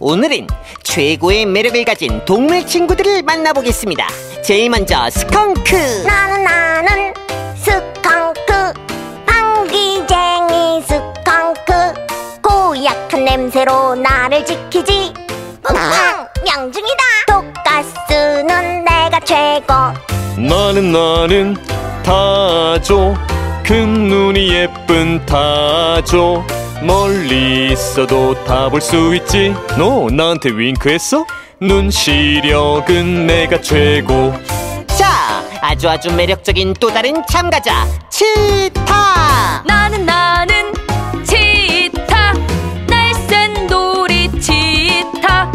오늘은 최고의 매력을 가진 동물 친구들을 만나보겠습니다. 제일 먼저 스컹크. 나는 나는 스컹크. 방귀쟁이 스컹크. 고약한 냄새로 나를 지키지. 웅웅 명중이다. 독가스는 내가 최고. 나는 나는 타조. 큰 눈이 예쁜 타조 멀리 있어도 다 볼 수 있지. 너 나한테 윙크했어? 눈 시력은 내가 최고. 자, 아주 아주 매력적인 또 다른 참가자 치타. 나는 나는 치타. 날쌘 놀이 치타.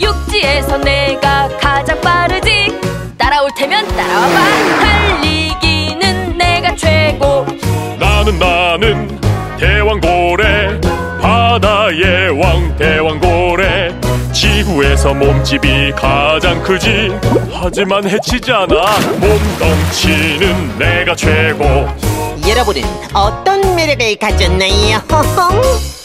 육지에서 내가 가장 빠르지. 따라올 테면 따라와봐. 달리기는 내가 최고. 나는 나는 대왕고래 바다의 왕 대왕고래. 지구에서 몸집이 가장 크지. 하지만 해치지 않아 몸덩치는 내가 최고. 여러분은 어떤 매력을 가졌나요?